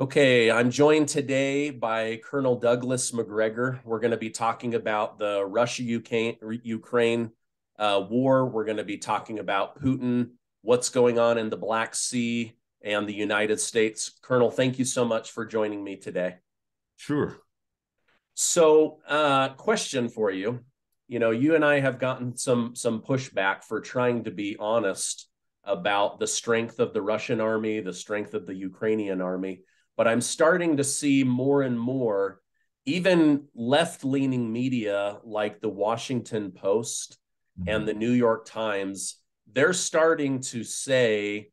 Okay, I'm joined today by Colonel Douglas Macgregor. We're going to be talking about the Russia Ukraine uh, war. We're going to be talking about Putin, what's going on in the Black Sea, and the United States. Colonel, thank you so much for joining me today. Sure. So, uh, question for you. You know, you and I have gotten some some pushback for trying to be honest about the strength of the Russian army, the strength of the Ukrainian army but I'm starting to see more and more, even left leaning media like the Washington Post mm-hmm. and the New York Times, they're starting to say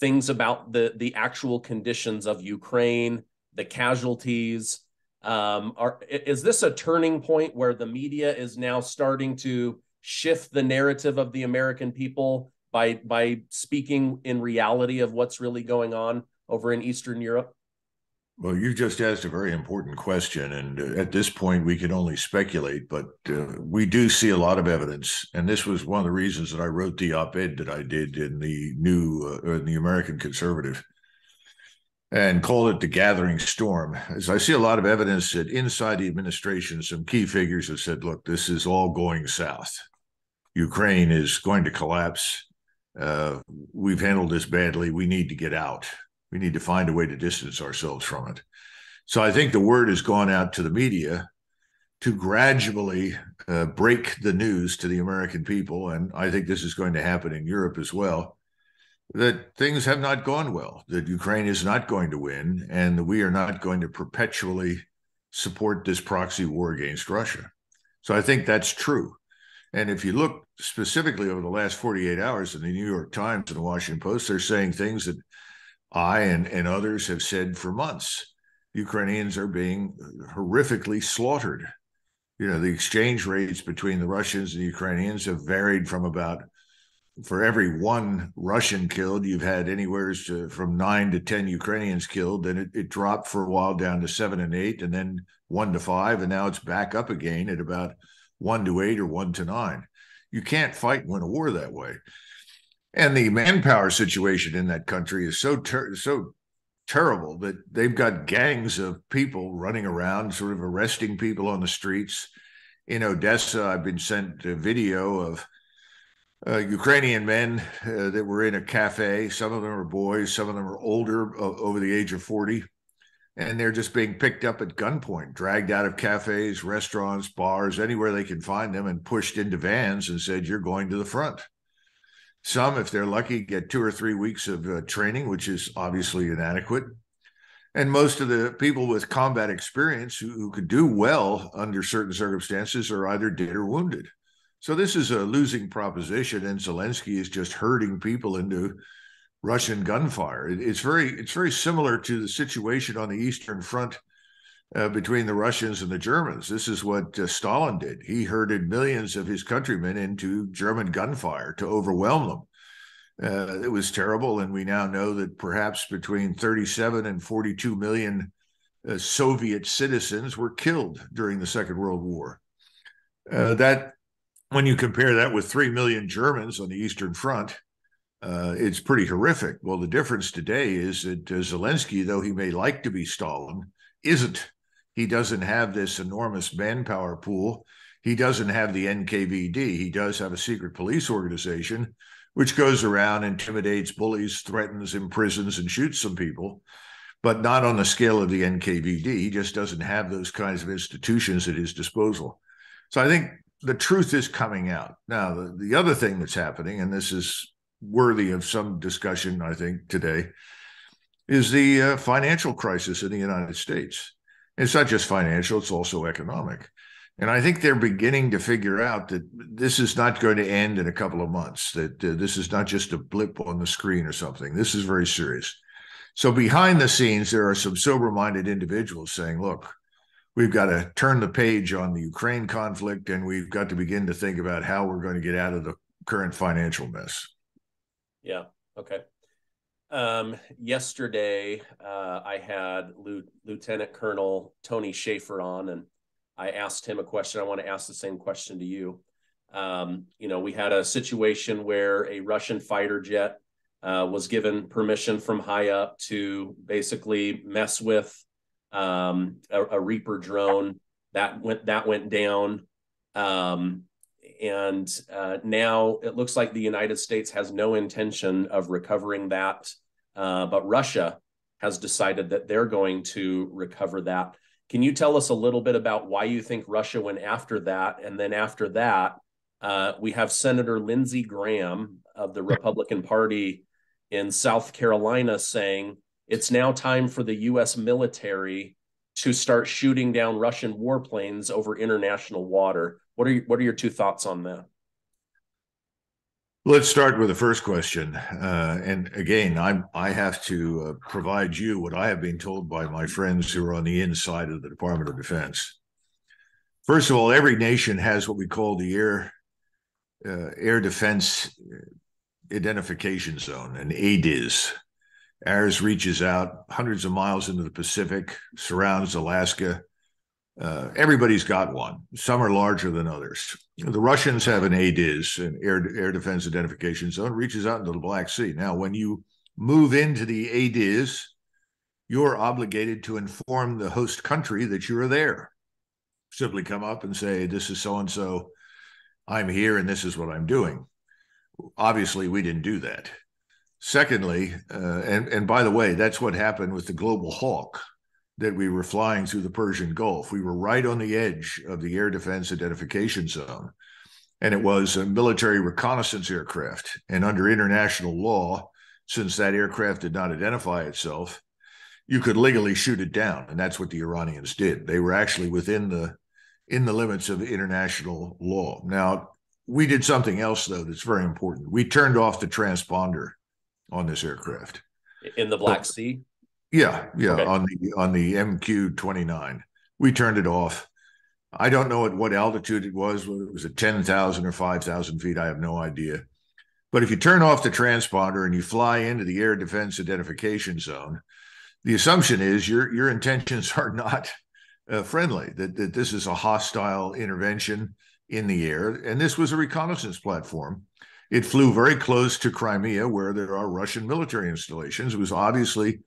things about the, the actual conditions of Ukraine, the casualties. Um, are, is this a turning point where the media is now starting to shift the narrative of the American people by by speaking in reality of what's really going on over in Eastern Europe? Well, you've just asked a very important question. And uh, at this point, we can only speculate, but uh, we do see a lot of evidence. And this was one of the reasons that I wrote the op ed that I did in the new, uh, in the American Conservative and called it the gathering storm. As I see a lot of evidence that inside the administration, some key figures have said, look, this is all going south. Ukraine is going to collapse. Uh, we've handled this badly. We need to get out. We need to find a way to distance ourselves from it. So I think the word has gone out to the media to gradually uh, break the news to the American people. And I think this is going to happen in Europe as well that things have not gone well, that Ukraine is not going to win, and that we are not going to perpetually support this proxy war against Russia. So I think that's true. And if you look specifically over the last 48 hours in the New York Times and the Washington Post, they're saying things that I and, and others have said for months Ukrainians are being horrifically slaughtered. You know, the exchange rates between the Russians and the Ukrainians have varied from about for every one Russian killed, you've had anywhere from nine to 10 Ukrainians killed. Then it, it dropped for a while down to seven and eight, and then one to five. And now it's back up again at about one to eight or one to nine. You can't fight and win a war that way and the manpower situation in that country is so ter- so terrible that they've got gangs of people running around, sort of arresting people on the streets. In Odessa, I've been sent a video of uh, Ukrainian men uh, that were in a cafe. Some of them are boys, some of them are older, uh, over the age of 40. And they're just being picked up at gunpoint, dragged out of cafes, restaurants, bars, anywhere they can find them, and pushed into vans and said, You're going to the front. Some, if they're lucky, get two or three weeks of uh, training, which is obviously inadequate. And most of the people with combat experience who, who could do well under certain circumstances are either dead or wounded. So this is a losing proposition, and Zelensky is just herding people into Russian gunfire. It, it's very it's very similar to the situation on the Eastern Front uh, between the Russians and the Germans. This is what uh, Stalin did. He herded millions of his countrymen into German gunfire to overwhelm them. Uh, it was terrible, and we now know that perhaps between 37 and 42 million uh, Soviet citizens were killed during the Second World War. Uh, that, when you compare that with 3 million Germans on the Eastern Front, uh, it's pretty horrific. Well, the difference today is that Zelensky, though he may like to be Stalin, isn't he doesn't have this enormous manpower pool. He doesn't have the NKVD. He does have a secret police organization, which goes around, intimidates, bullies, threatens, imprisons, and shoots some people, but not on the scale of the NKVD. He just doesn't have those kinds of institutions at his disposal. So I think the truth is coming out. Now, the, the other thing that's happening, and this is worthy of some discussion, I think, today, is the uh, financial crisis in the United States. It's not just financial, it's also economic. And I think they're beginning to figure out that this is not going to end in a couple of months, that uh, this is not just a blip on the screen or something. This is very serious. So behind the scenes, there are some sober minded individuals saying, look, we've got to turn the page on the Ukraine conflict and we've got to begin to think about how we're going to get out of the current financial mess. Yeah. Okay. Um, yesterday, uh, I had Lieutenant Colonel Tony Shaffer on, and I asked him a question. I want to ask the same question to you. Um, you know, we had a situation where a Russian fighter jet uh, was given permission from high up to basically mess with um, a, a, Reaper drone. That went that went down, um, and uh, now it looks like the United States has no intention of recovering that, uh, but Russia has decided that they're going to recover that. Can you tell us a little bit about why you think Russia went after that, and then after that? Uh, we have Senator Lindsey Graham of the Republican Party in South Carolina saying it's now time for the U.S. military to start shooting down Russian warplanes over international water. What are you, what are your two thoughts on that? Let's start with the first question. Uh, and again, I'm, I have to uh, provide you what I have been told by my friends who are on the inside of the Department of Defense. First of all, every nation has what we call the air uh, air defense identification zone, an ADIZ. Ours reaches out hundreds of miles into the Pacific, surrounds Alaska. Uh, everybody's got one. Some are larger than others. The Russians have an ADIZ, an air, air defense identification zone, reaches out into the Black Sea. Now, when you move into the ADIZ, you're obligated to inform the host country that you are there. Simply come up and say, This is so and so. I'm here and this is what I'm doing obviously we didn't do that. Secondly, uh, and and by the way, that's what happened with the Global Hawk that we were flying through the Persian Gulf. We were right on the edge of the air defense identification zone, and it was a military reconnaissance aircraft. And under international law, since that aircraft did not identify itself, you could legally shoot it down, and that's what the Iranians did. They were actually within the in the limits of international law. Now, we did something else though that's very important. We turned off the transponder on this aircraft in the Black Sea. Yeah, yeah, okay. on the on the MQ twenty nine, we turned it off. I don't know at what altitude it was. Whether it was at ten thousand or five thousand feet, I have no idea. But if you turn off the transponder and you fly into the air defense identification zone, the assumption is your your intentions are not uh, friendly. That that this is a hostile intervention in the air. And this was a reconnaissance platform. It flew very close to Crimea, where there are Russian military installations. It was obviously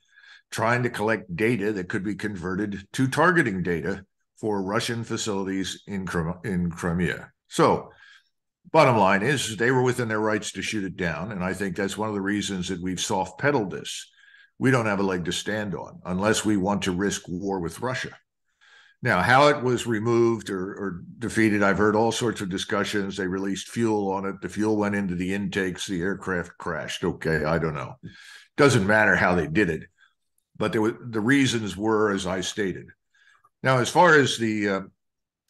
trying to collect data that could be converted to targeting data for Russian facilities in, in Crimea. So, bottom line is they were within their rights to shoot it down. And I think that's one of the reasons that we've soft pedaled this. We don't have a leg to stand on unless we want to risk war with Russia. Now, how it was removed or, or, defeated, I've heard all sorts of discussions. They released fuel on it. The fuel went into the intakes. The aircraft crashed. Okay, I don't know. Doesn't matter how they did it, but the reasons were as I stated. Now, as far as the uh,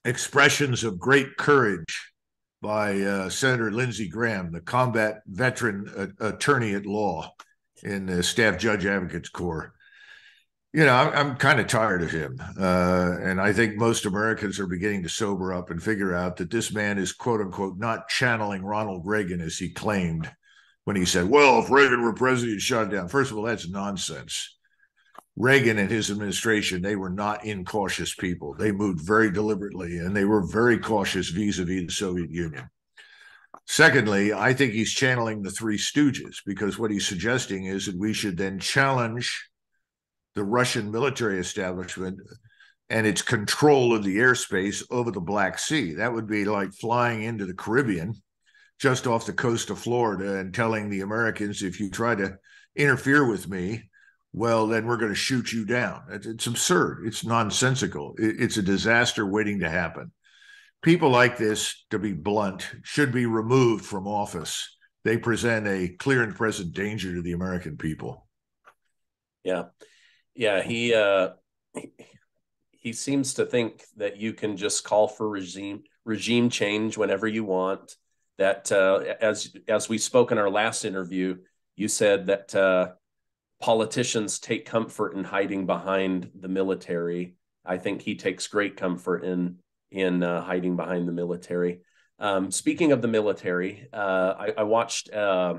expressions of great courage by uh, Senator Lindsey Graham, the combat veteran uh, attorney at law in the Staff Judge Advocates Corps, you know, I'm, I'm kind of tired of him. Uh, and I think most Americans are beginning to sober up and figure out that this man is, quote unquote, not channeling Ronald Reagan as he claimed when he said, well, if Reagan were president, shut down. First of all, that's nonsense. Reagan and his administration, they were not incautious people. They moved very deliberately and they were very cautious vis a vis the Soviet Union. Secondly, I think he's channeling the three stooges because what he's suggesting is that we should then challenge the Russian military establishment and its control of the airspace over the Black Sea. That would be like flying into the Caribbean just off the coast of Florida and telling the Americans, if you try to interfere with me, well, then we're going to shoot you down. It's, it's absurd. It's nonsensical. It's a disaster waiting to happen. People like this, to be blunt, should be removed from office. They present a clear and present danger to the American people. Yeah yeah, he uh he seems to think that you can just call for regime regime change whenever you want. That uh, as as we spoke in our last interview, you said that uh, politicians take comfort in hiding behind the military. I think he takes great comfort in in uh, hiding behind the military. Um, speaking of the military, uh, I, I, watched uh,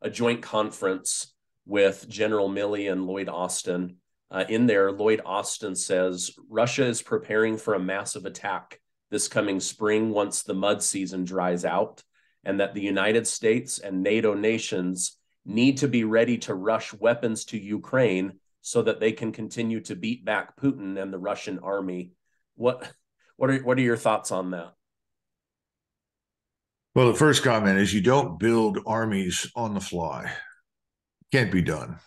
a joint conference with General Milley and Lloyd Austin uh, in there, Lloyd Austin says Russia is preparing for a massive attack this coming spring once the mud season dries out, and that the United States and NATO nations need to be ready to rush weapons to Ukraine so that they can continue to beat back Putin and the Russian army. What what are what are your thoughts on that? Well, the first comment is you don't build armies on the fly. Can't be done.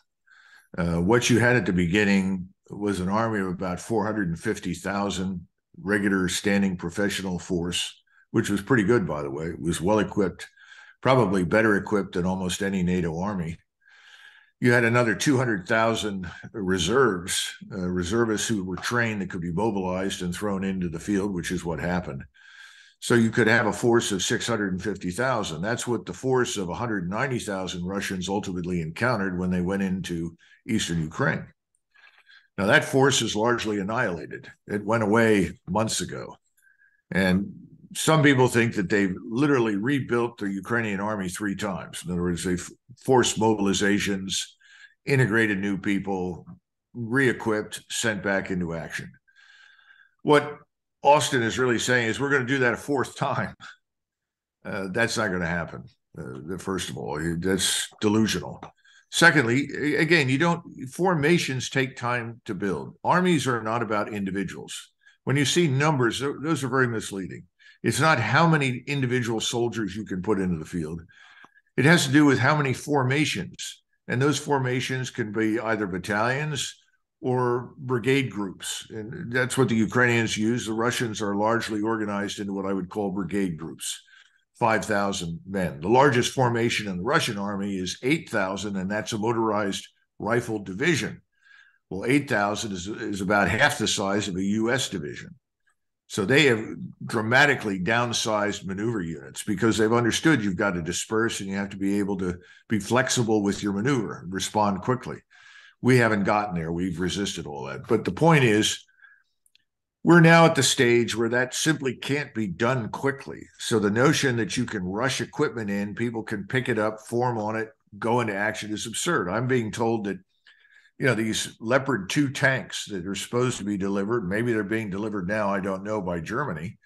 Uh, what you had at the beginning was an army of about 450,000 regular standing professional force, which was pretty good, by the way. It was well equipped, probably better equipped than almost any NATO army. You had another 200,000 reserves, uh, reservists who were trained that could be mobilized and thrown into the field, which is what happened. So you could have a force of 650,000. That's what the force of 190,000 Russians ultimately encountered when they went into eastern Ukraine. Now, that force is largely annihilated. It went away months ago. And some people think that they've literally rebuilt the Ukrainian army three times. In other words, they've forced mobilizations, integrated new people, re equipped, sent back into action. What Austin is really saying is we're going to do that a fourth time. Uh, that's not going to happen. Uh, first of all, that's delusional. Secondly, again, you don't formations take time to build. Armies are not about individuals. When you see numbers, those are very misleading. It's not how many individual soldiers you can put into the field. It has to do with how many formations. And those formations can be either battalions or brigade groups. And that's what the Ukrainians use. The Russians are largely organized into what I would call brigade groups. 5,000 men. The largest formation in the Russian army is 8,000, and that's a motorized rifle division. Well, 8,000 is, is about half the size of a U.S. division. So they have dramatically downsized maneuver units because they've understood you've got to disperse and you have to be able to be flexible with your maneuver, respond quickly. We haven't gotten there. We've resisted all that. But the point is, we're now at the stage where that simply can't be done quickly. So the notion that you can rush equipment in, people can pick it up, form on it, go into action is absurd. I'm being told that, you know, these Leopard 2 tanks that are supposed to be delivered, maybe they're being delivered now, I don't know, by Germany,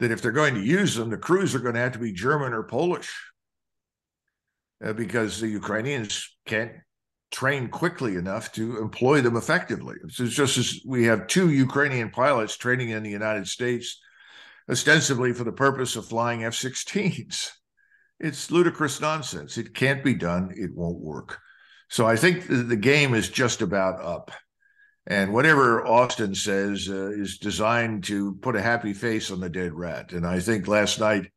that if they're going to use them, the crews are going to have to be German or Polish uh, because the Ukrainians can't train quickly enough to employ them effectively. It's just as we have two Ukrainian pilots training in the United States, ostensibly for the purpose of flying F 16s. It's ludicrous nonsense. It can't be done, it won't work. So I think the game is just about up. And whatever Austin says uh, is designed to put a happy face on the dead rat. And I think last night,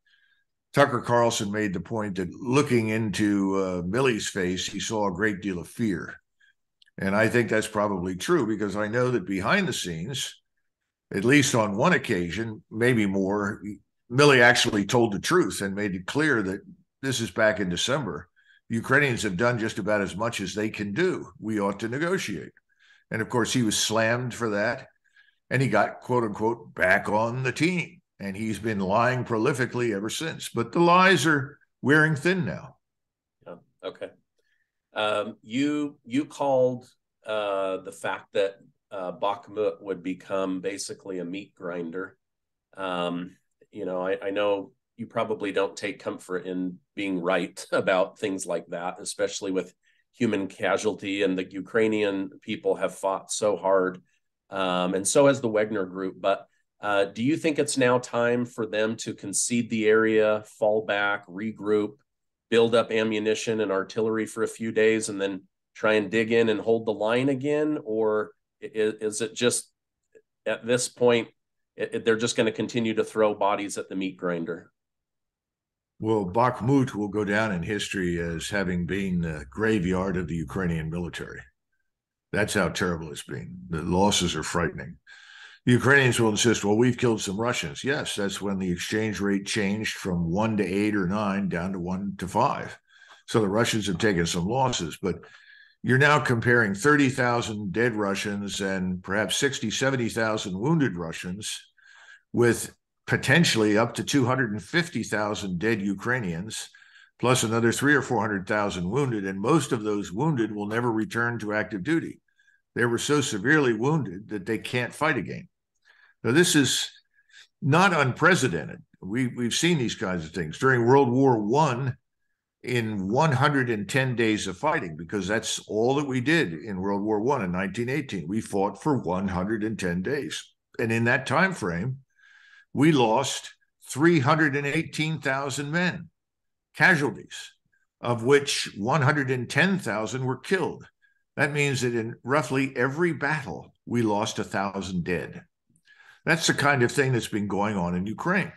Tucker Carlson made the point that looking into uh, Milley's face, he saw a great deal of fear. And I think that's probably true because I know that behind the scenes, at least on one occasion, maybe more, Milley actually told the truth and made it clear that this is back in December. Ukrainians have done just about as much as they can do. We ought to negotiate. And of course, he was slammed for that. And he got, quote unquote, back on the team and he's been lying prolifically ever since. But the lies are wearing thin now. Yeah. Okay. Um, you you called uh, the fact that uh, Bakhmut would become basically a meat grinder. Um, you know, I, I know you probably don't take comfort in being right about things like that, especially with human casualty. And the Ukrainian people have fought so hard, um, and so has the Wagner Group. But uh, do you think it's now time for them to concede the area, fall back, regroup, build up ammunition and artillery for a few days, and then try and dig in and hold the line again? Or is, is it just at this point, it, it, they're just going to continue to throw bodies at the meat grinder? Well, Bakhmut will go down in history as having been the graveyard of the Ukrainian military. That's how terrible it's been. The losses are frightening. Ukrainians will insist, well, we've killed some Russians. Yes, that's when the exchange rate changed from one to eight or nine down to one to five. So the Russians have taken some losses, but you're now comparing 30,000 dead Russians and perhaps 60, 70,000 wounded Russians with potentially up to 250,000 dead Ukrainians, plus another three or 400,000 wounded. And most of those wounded will never return to active duty. They were so severely wounded that they can't fight again. Now, this is not unprecedented. We, we've seen these kinds of things. During World War One, in 110 days of fighting because that's all that we did in World War One in 1918. We fought for 110 days, and in that time frame, we lost 318,000 men, casualties, of which 110,000 were killed. That means that in roughly every battle, we lost a thousand dead. That's the kind of thing that's been going on in Ukraine.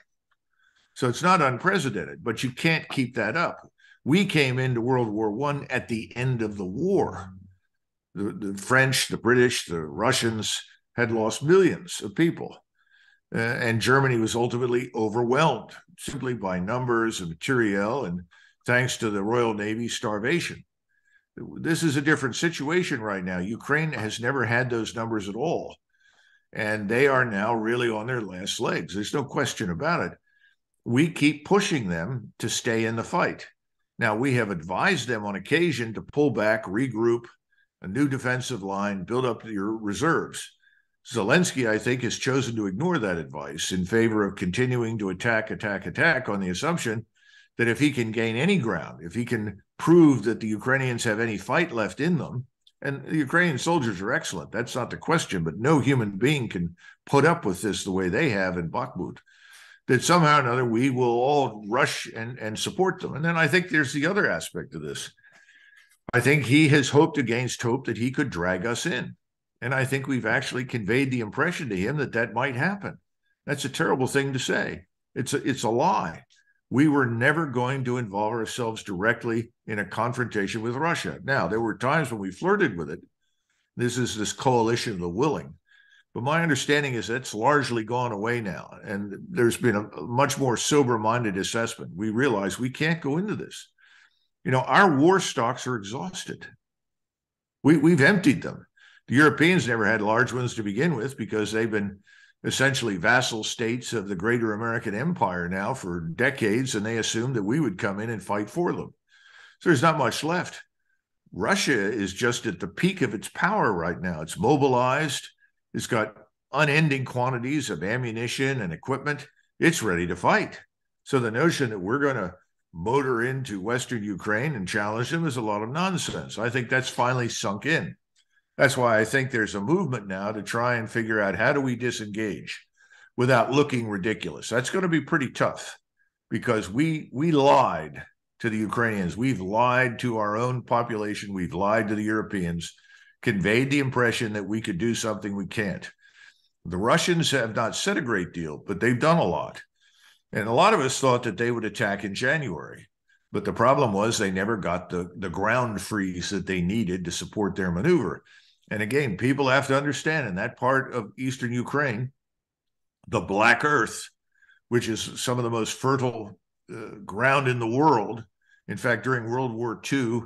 So it's not unprecedented, but you can't keep that up. We came into World War One at the end of the war. The, the, French, the British, the Russians had lost millions of people. Uh, and Germany was ultimately overwhelmed simply by numbers and materiel, and thanks to the Royal Navy, starvation. This is a different situation right now. Ukraine has never had those numbers at all. And they are now really on their last legs. There's no question about it. We keep pushing them to stay in the fight. Now, we have advised them on occasion to pull back, regroup, a new defensive line, build up your reserves. Zelensky, I think, has chosen to ignore that advice in favor of continuing to attack, attack, attack on the assumption that if he can gain any ground, if he can prove that the Ukrainians have any fight left in them, and the Ukrainian soldiers are excellent, that's not the question, but no human being can put up with this the way they have in Bakhmut that somehow or another we will all rush and, and support them. And then I think there's the other aspect of this. I think he has hoped against hope that he could drag us in. And I think we've actually conveyed the impression to him that that might happen. That's a terrible thing to say. It's a, it's a lie. We were never going to involve ourselves directly in a confrontation with Russia. Now, there were times when we flirted with it. This is this coalition of the willing. But my understanding is that's largely gone away now. And there's been a, much more sober minded assessment. We realize we can't go into this. You know, our war stocks are exhausted. We, we've emptied them. The Europeans never had large ones to begin with because they've been essentially vassal states of the greater American empire now for decades, and they assumed that we would come in and fight for them. So there's not much left. Russia is just at the peak of its power right now. It's mobilized it's got unending quantities of ammunition and equipment. It's ready to fight. So the notion that we're going to motor into Western Ukraine and challenge them is a lot of nonsense. I think that's finally sunk in. That's why I think there's a movement now to try and figure out how do we disengage without looking ridiculous. That's going to be pretty tough because we we lied to the Ukrainians. We've lied to our own population. We've lied to the Europeans conveyed the impression that we could do something we can't. The Russians have not said a great deal, but they've done a lot. And a lot of us thought that they would attack in January. But the problem was they never got the, the ground freeze that they needed to support their maneuver. And again, people have to understand in that part of eastern Ukraine, the Black Earth, which is some of the most fertile uh, ground in the world. In fact, during World War II,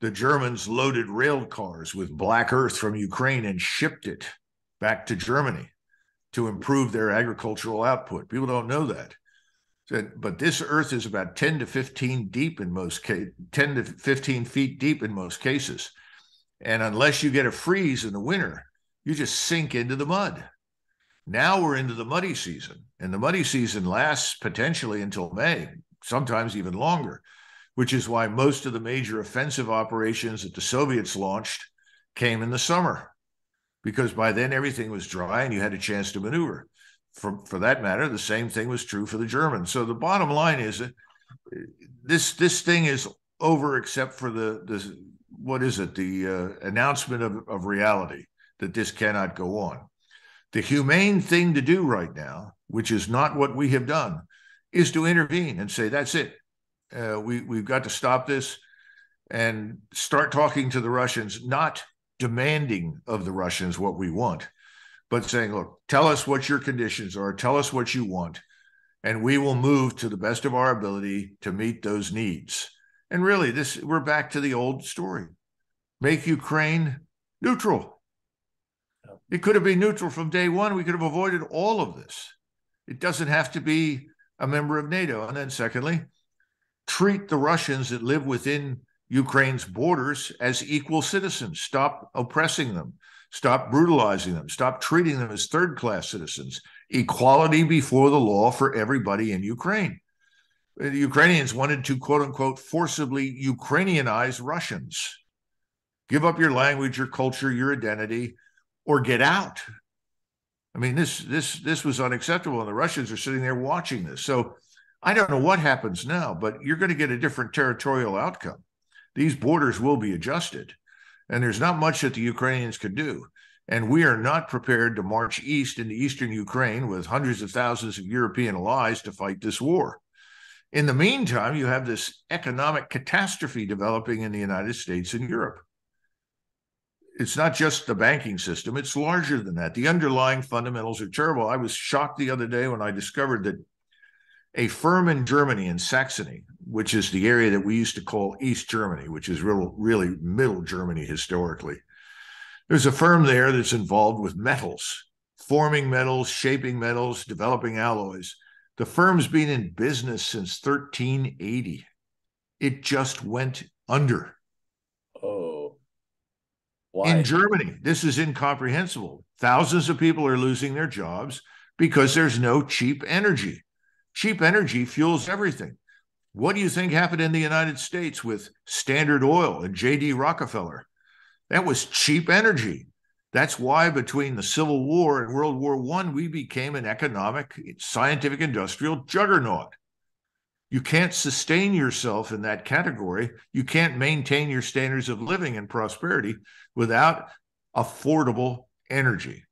the Germans loaded rail cars with black earth from Ukraine and shipped it back to Germany to improve their agricultural output. People don't know that. But this earth is about 10 to 15 deep in most cases, 10 to 15 feet deep in most cases. And unless you get a freeze in the winter, you just sink into the mud. Now we're into the muddy season, and the muddy season lasts potentially until May, sometimes even longer which is why most of the major offensive operations that the Soviets launched came in the summer, because by then everything was dry and you had a chance to maneuver. For, for that matter, the same thing was true for the Germans. So the bottom line is that this this thing is over, except for the the what is it the uh, announcement of, of reality that this cannot go on. The humane thing to do right now, which is not what we have done, is to intervene and say that's it uh, we we've got to stop this and start talking to the Russians, not demanding of the Russians what we want, but saying, look, tell us what your conditions are, tell us what you want, and we will move to the best of our ability to meet those needs. And really, this we're back to the old story. Make Ukraine neutral. It could have been neutral from day one. We could have avoided all of this. It doesn't have to be a member of NATO. And then, secondly, treat the Russians that live within Ukraine's borders as equal citizens. Stop oppressing them. Stop brutalizing them. Stop treating them as third class citizens. Equality before the law for everybody in Ukraine. The Ukrainians wanted to quote unquote forcibly Ukrainianize Russians. Give up your language, your culture, your identity, or get out. I mean, this this this was unacceptable, and the Russians are sitting there watching this. So I don't know what happens now, but you're going to get a different territorial outcome. These borders will be adjusted, and there's not much that the Ukrainians could do. And we are not prepared to march east into eastern Ukraine with hundreds of thousands of European allies to fight this war. In the meantime, you have this economic catastrophe developing in the United States and Europe. It's not just the banking system, it's larger than that. The underlying fundamentals are terrible. I was shocked the other day when I discovered that a firm in Germany, in Saxony, which is the area that we used to call East Germany, which is real, really middle Germany historically, there's a firm there that's involved with metals, forming metals, shaping metals, developing alloys. The firm's been in business since 1380. It just went under. Oh. Why? In Germany, this is incomprehensible. Thousands of people are losing their jobs because there's no cheap energy. Cheap energy fuels everything. What do you think happened in the United States with Standard Oil and J.D. Rockefeller? That was cheap energy. That's why between the Civil War and World War I, we became an economic, scientific, industrial juggernaut. You can't sustain yourself in that category. You can't maintain your standards of living and prosperity without affordable energy.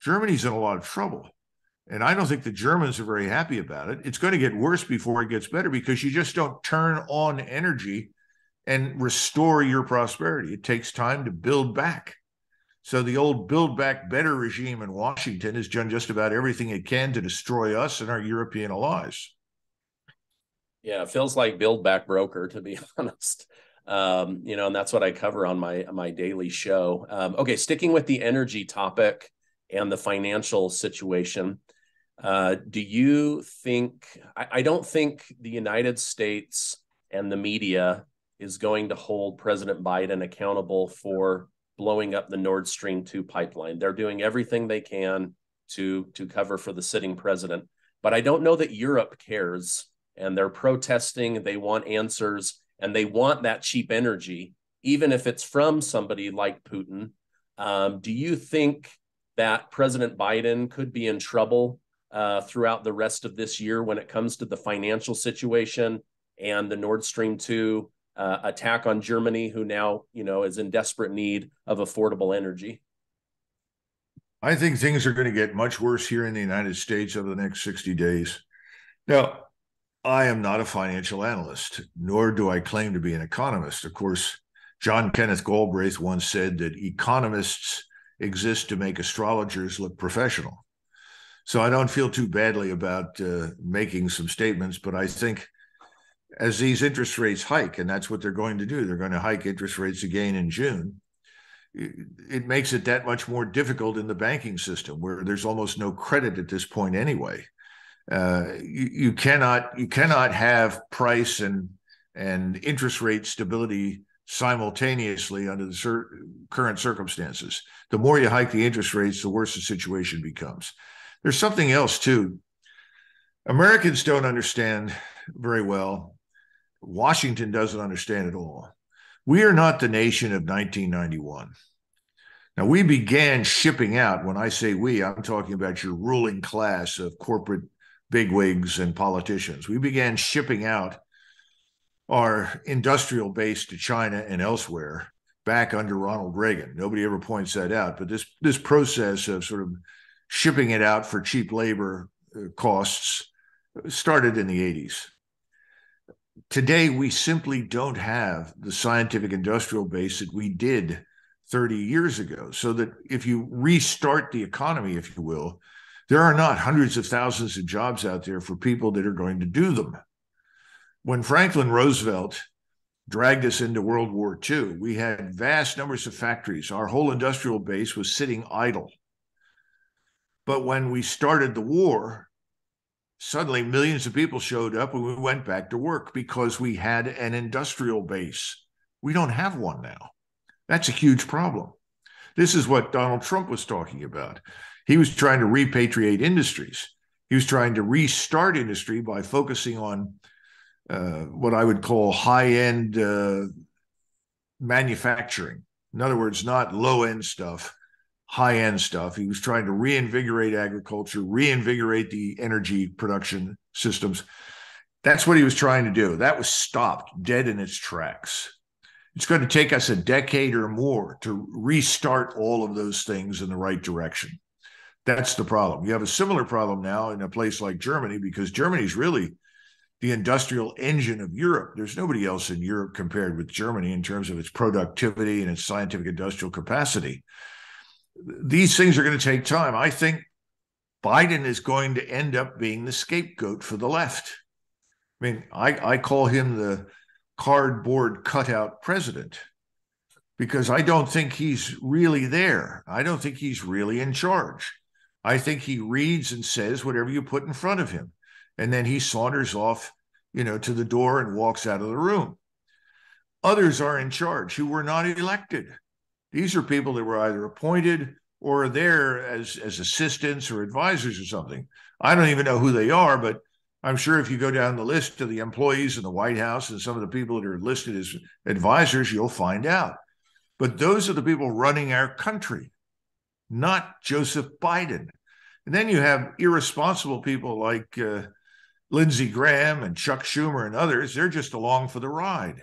Germany's in a lot of trouble. And I don't think the Germans are very happy about it. It's going to get worse before it gets better because you just don't turn on energy and restore your prosperity. It takes time to build back. So the old build back better regime in Washington has done just about everything it can to destroy us and our European allies. Yeah, it feels like build back broker, to be honest. Um, you know, and that's what I cover on my my daily show. Um, okay, sticking with the energy topic and the financial situation. Uh, do you think? I, I don't think the United States and the media is going to hold President Biden accountable for blowing up the Nord Stream 2 pipeline. They're doing everything they can to to cover for the sitting president. But I don't know that Europe cares and they're protesting, they want answers and they want that cheap energy even if it's from somebody like Putin. Um, do you think that President Biden could be in trouble uh, throughout the rest of this year when it comes to the financial situation and the Nord Stream 2 uh, attack on Germany, who now you know is in desperate need of affordable energy? I think things are going to get much worse here in the United States over the next 60 days. Now, I am not a financial analyst, nor do I claim to be an economist. Of course, John Kenneth Galbraith once said that economists exist to make astrologers look professional. So I don't feel too badly about uh, making some statements, but I think as these interest rates hike, and that's what they're going to do, they're going to hike interest rates again in June. It makes it that much more difficult in the banking system, where there's almost no credit at this point anyway. Uh, you, you cannot you cannot have price and and interest rate stability simultaneously under the cir- current circumstances. The more you hike the interest rates, the worse the situation becomes. There's something else too. Americans don't understand very well Washington doesn't understand it all. We are not the nation of 1991. Now, we began shipping out. When I say we, I'm talking about your ruling class of corporate bigwigs and politicians. We began shipping out our industrial base to China and elsewhere back under Ronald Reagan. Nobody ever points that out, but this this process of sort of shipping it out for cheap labor uh, costs started in the 80s today we simply don't have the scientific industrial base that we did 30 years ago. So that if you restart the economy, if you will, there are not hundreds of thousands of jobs out there for people that are going to do them. When Franklin Roosevelt dragged us into World War II, we had vast numbers of factories. Our whole industrial base was sitting idle. But when we started the war, suddenly millions of people showed up and we went back to work because we had an industrial base. We don't have one now. That's a huge problem. This is what Donald Trump was talking about. He was trying to repatriate industries. He was trying to restart industry by focusing on uh, what I would call high end uh, manufacturing. In other words, not low end stuff, high end stuff. He was trying to reinvigorate agriculture, reinvigorate the energy production systems. That's what he was trying to do. That was stopped dead in its tracks. It's going to take us a decade or more to restart all of those things in the right direction. That's the problem. You have a similar problem now in a place like Germany because Germany is really the industrial engine of Europe. There's nobody else in Europe compared with Germany in terms of its productivity and its scientific industrial capacity. These things are going to take time. I think Biden is going to end up being the scapegoat for the left. I mean, I, I call him the cardboard cutout president because I don't think he's really there. I don't think he's really in charge. I think he reads and says whatever you put in front of him and then he saunters off, you know, to the door and walks out of the room. Others are in charge who were not elected. These are people that were either appointed or there as as assistants or advisors or something. I don't even know who they are, but I'm sure if you go down the list of the employees in the White House and some of the people that are listed as advisors, you'll find out. But those are the people running our country, not Joseph Biden. And then you have irresponsible people like uh, Lindsey Graham and Chuck Schumer and others, they're just along for the ride.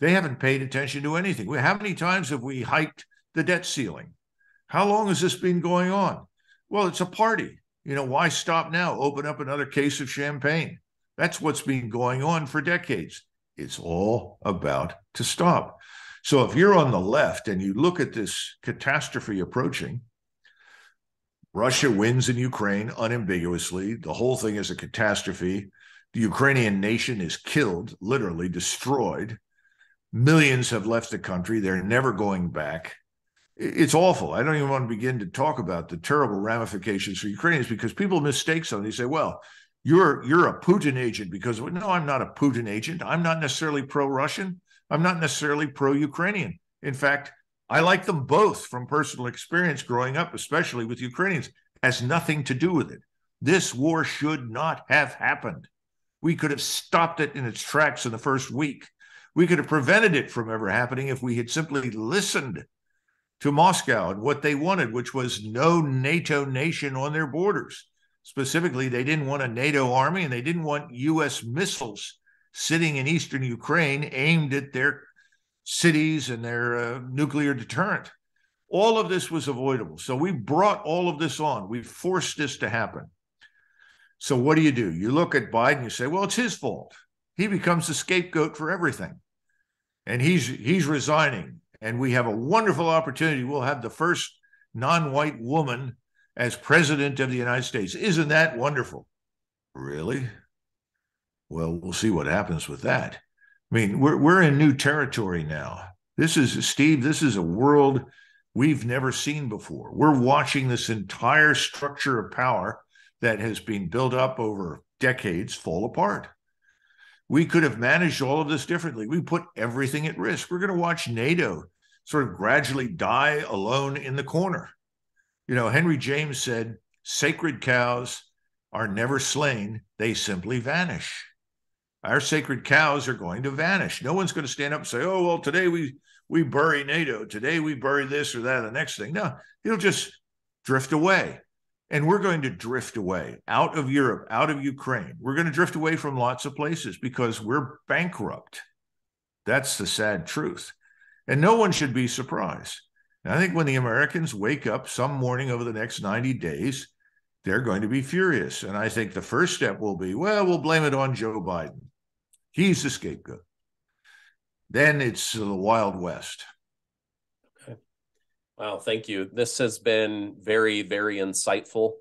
They haven't paid attention to anything. How many times have we hiked the debt ceiling? How long has this been going on? Well, it's a party. You know, why stop now? Open up another case of champagne. That's what's been going on for decades. It's all about to stop. So if you're on the left and you look at this catastrophe approaching, Russia wins in Ukraine unambiguously. The whole thing is a catastrophe. The Ukrainian nation is killed, literally destroyed. Millions have left the country. They're never going back. It's awful. I don't even want to begin to talk about the terrible ramifications for Ukrainians because people mistake something. They say, well, you're you're a Putin agent because no, I'm not a Putin agent. I'm not necessarily pro-Russian. I'm not necessarily pro-Ukrainian. In fact, I like them both from personal experience growing up, especially with Ukrainians, has nothing to do with it. This war should not have happened. We could have stopped it in its tracks in the first week. We could have prevented it from ever happening if we had simply listened to Moscow and what they wanted, which was no NATO nation on their borders. Specifically, they didn't want a NATO army and they didn't want U.S. missiles sitting in eastern Ukraine aimed at their cities and their uh, nuclear deterrent. All of this was avoidable. So we brought all of this on. We forced this to happen. So what do you do? You look at Biden, you say, well, it's his fault. He becomes the scapegoat for everything. And he's he's resigning. And we have a wonderful opportunity. We'll have the first non-white woman as president of the United States. Isn't that wonderful? Really? Well, we'll see what happens with that. I mean, we're we're in new territory now. This is Steve. This is a world we've never seen before. We're watching this entire structure of power that has been built up over decades fall apart. We could have managed all of this differently. We put everything at risk. We're going to watch NATO sort of gradually die alone in the corner. You know, Henry James said, sacred cows are never slain, they simply vanish our sacred cows are going to vanish. No one's going to stand up and say, "Oh, well, today we we bury NATO. Today we bury this or that, or the next thing." No, it'll just drift away. And we're going to drift away out of Europe, out of Ukraine. We're going to drift away from lots of places because we're bankrupt. That's the sad truth. And no one should be surprised. And I think when the Americans wake up some morning over the next 90 days, they're going to be furious. And I think the first step will be, well, we'll blame it on Joe Biden. He's the scapegoat. Then it's the Wild West. Wow, thank you. This has been very, very insightful.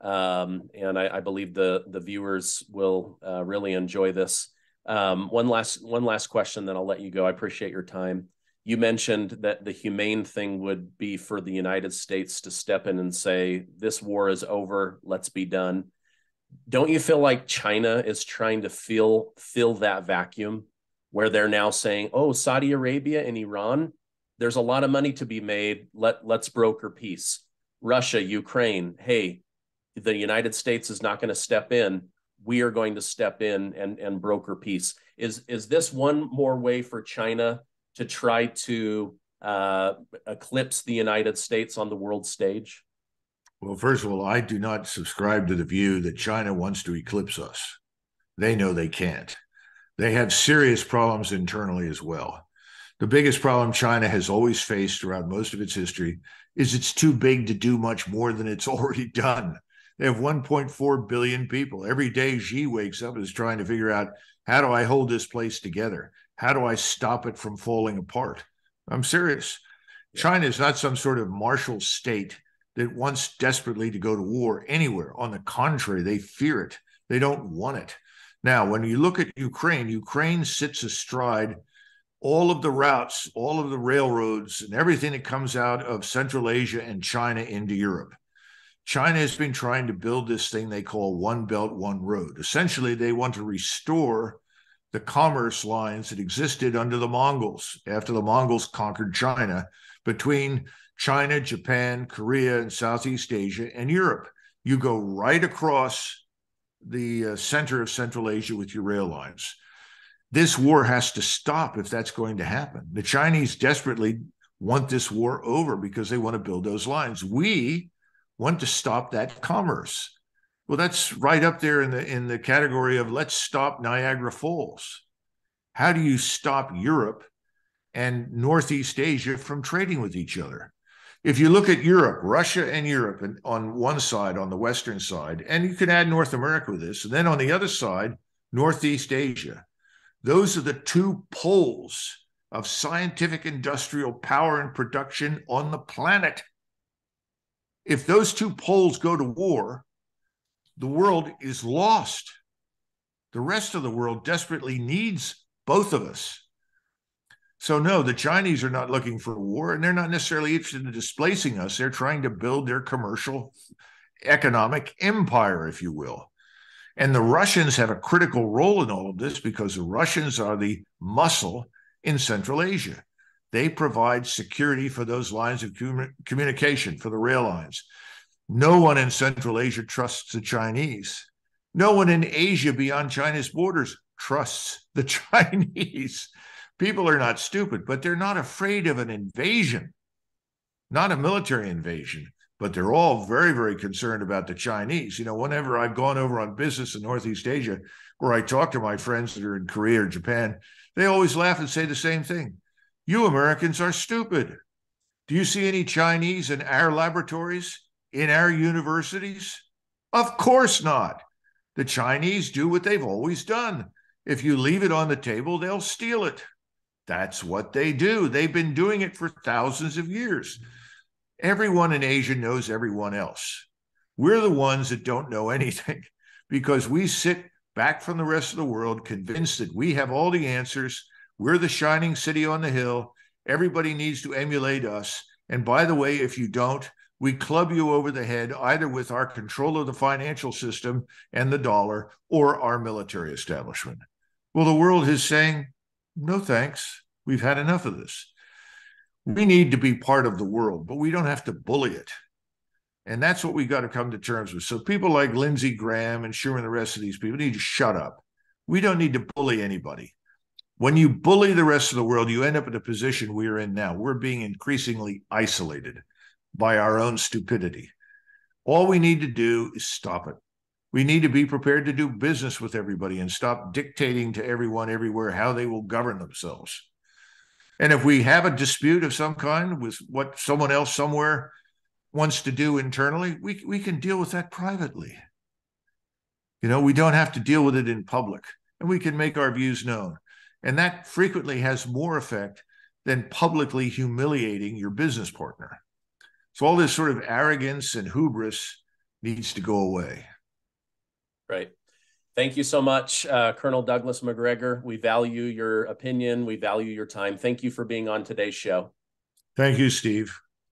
Um, and I, I, believe the the viewers will uh, really enjoy this. Um, one last one last question, then I'll let you go. I appreciate your time. You mentioned that the humane thing would be for the United States to step in and say, "This war is over. Let's be done." don't you feel like China is trying to fill fill that vacuum where they're now saying, "Oh, Saudi Arabia and Iran, there's a lot of money to be made. Let let's broker peace." Russia, Ukraine, hey, the United States is not going to step in. we are going to step in and, and broker peace. Is, is this one more way for China to try to uh, eclipse the United States on the world stage? Well, first of all, I do not subscribe to the view that China wants to eclipse us. They know they can't. They have serious problems internally as well. The biggest problem China has always faced throughout most of its history is it's too big to do much more than it's already done. They have 1.4 billion people. Every day Xi wakes up is trying to figure out how do I hold this place together? How do I stop it from falling apart? I'm serious. China is not some sort of martial state that wants desperately to go to war anywhere. On the contrary, they fear it. They don't want it. Now, when you look at Ukraine, Ukraine sits astride all of the routes, all of the railroads, and everything that comes out of Central Asia and China into Europe. China has been trying to build this thing they call One Belt, One Road. Essentially, they want to restore the commerce lines that existed under the Mongols after the Mongols conquered China between China, Japan, Korea, and Southeast Asia and Europe. You go right across the uh, center of Central Asia with your rail lines. This war has to stop if that's going to happen. The Chinese desperately want this war over because they want to build those lines. We want to stop that commerce. Well, that's right up there in the in the category of let's stop Niagara Falls. How do you stop Europe and Northeast Asia from trading with each other? if you look at Europe, Russia and Europe and on one side, on the Western side, and you can add North America with this, and then on the other side, Northeast Asia, those are the two poles of scientific industrial power and production on the planet. If those two poles go to war, the world is lost. The rest of the world desperately needs both of us. So, no, the Chinese are not looking for war, and they're not necessarily interested in displacing us. They're trying to build their commercial economic empire, if you will. And the Russians have a critical role in all of this because the Russians are the muscle in Central Asia. They provide security for those lines of communication, for the rail lines. No one in Central Asia trusts the Chinese. No one in Asia beyond China's borders trusts the Chinese. People are not stupid, but they're not afraid of an invasion, not a military invasion, but they're all very, very concerned about the Chinese. You know, whenever I've gone over on business in Northeast Asia, where I talk to my friends that are in Korea or Japan, they always laugh and say the same thing. You Americans are stupid. Do you see any Chinese in our laboratories, in our universities? Of course not. The Chinese do what they've always done. If you leave it on the table, they'll steal it. That's what they do. They've been doing it for thousands of years. Everyone in Asia knows everyone else. We're the ones that don't know anything because we sit back from the rest of the world convinced that we have all the answers. We're the shining city on the hill. Everybody needs to emulate us. And by the way, if you don't, we club you over the head either with our control of the financial system and the dollar or our military establishment. Well, the world is saying, no thanks. We've had enough of this. We need to be part of the world, but we don't have to bully it. And that's what we got to come to terms with. So people like Lindsey Graham and Schumer and the rest of these people need to shut up. We don't need to bully anybody. When you bully the rest of the world, you end up in a position we're in now. We're being increasingly isolated by our own stupidity. All we need to do is stop it. We need to be prepared to do business with everybody and stop dictating to everyone everywhere how they will govern themselves. And if we have a dispute of some kind with what someone else somewhere wants to do internally, we, we can deal with that privately. You know, we don't have to deal with it in public and we can make our views known. And that frequently has more effect than publicly humiliating your business partner. So all this sort of arrogance and hubris needs to go away. Right. Thank you so much, uh, Colonel Douglas Macgregor. We value your opinion. We value your time. Thank you for being on today's show. Thank you, Steve.